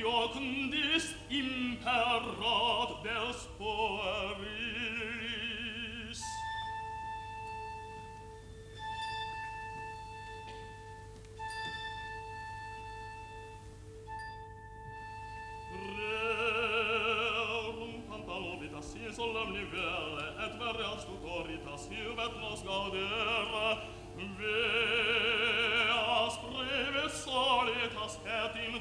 iocundis imperat des pueris. Rerum pantalomitas in solemni vele, et vereas tutoritas hirvet nos gaudere, veas breves solitas et in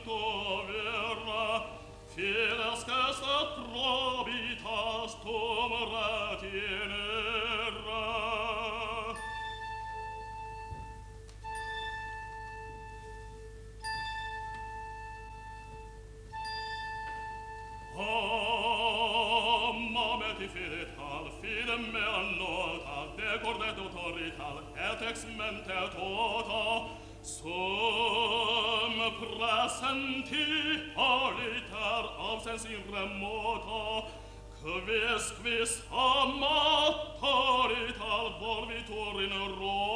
di fede tal, fidem me allota, decordet autorital, et ex mente tota, sum presenti politar absens in remota, quis quis amatorital volvitur in Roma,